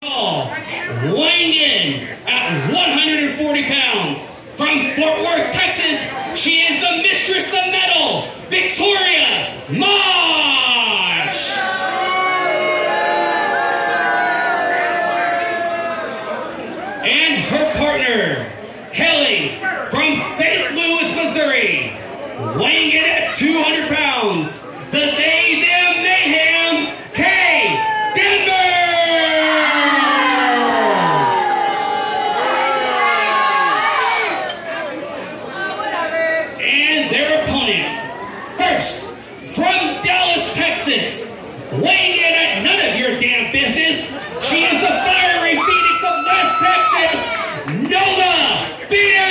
Weighing in at 140 pounds from Fort Worth, Texas, she is the mistress of metal, Victoria Mosh. And her partner, hailing from St. Louis, Missouri, weighing in at 200 pounds, the They Them Mayhem, Kay Davver. and their opponent. First, from Dallas, Texas, weighing in at none of your damn business, she is the fiery phoenix of West Texas, Nova Phoenix!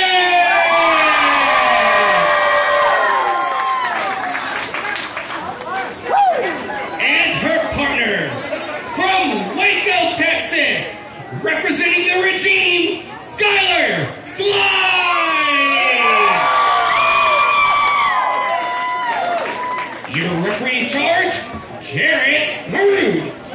And her partner, from Waco, Texas, representing the regime, Skylar Slice! Your referee in charge, Jarrett Smooth.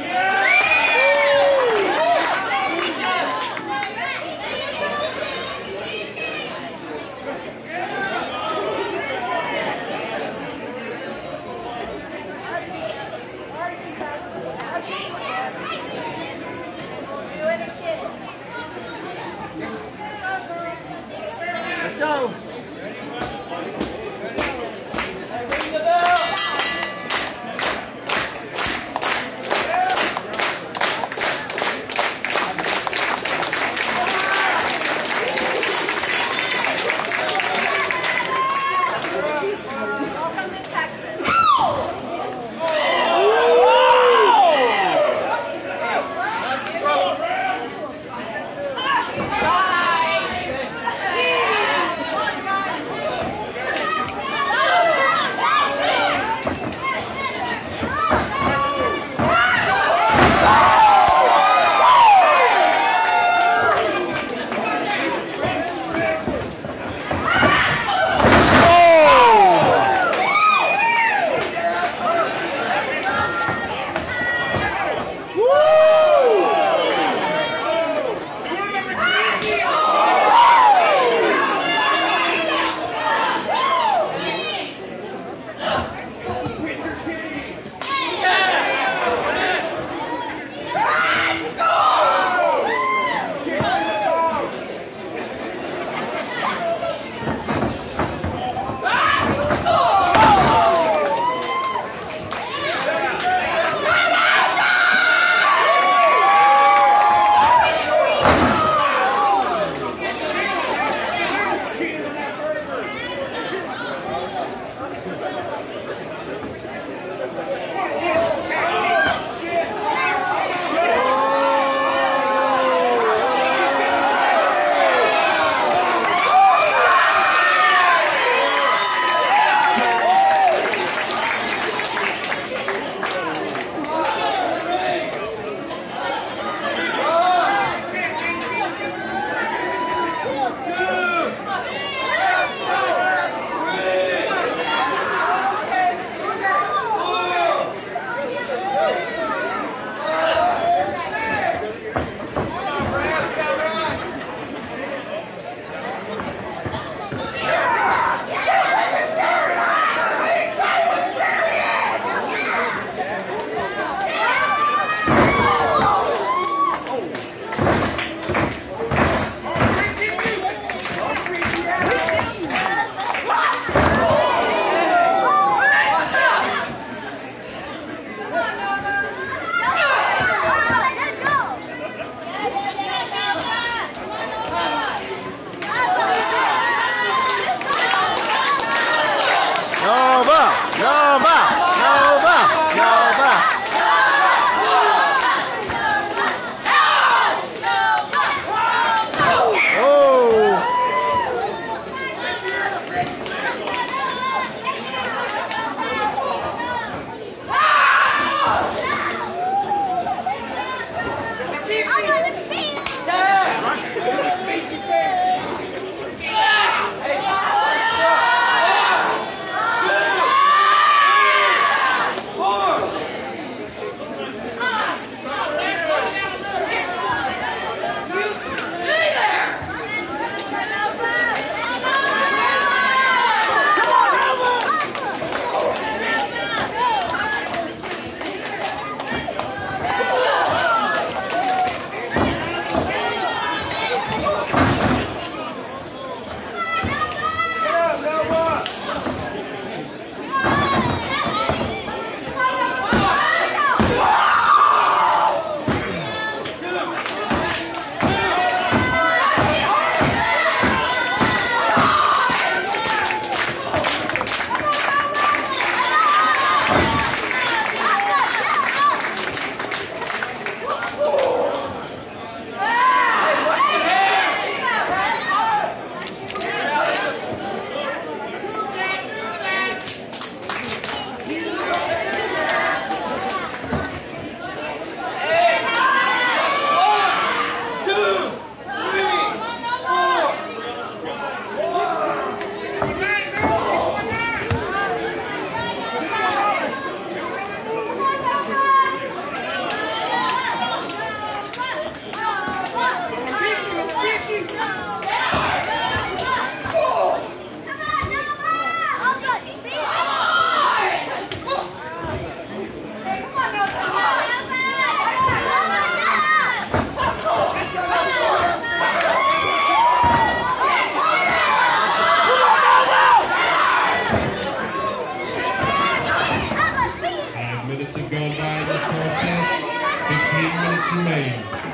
made.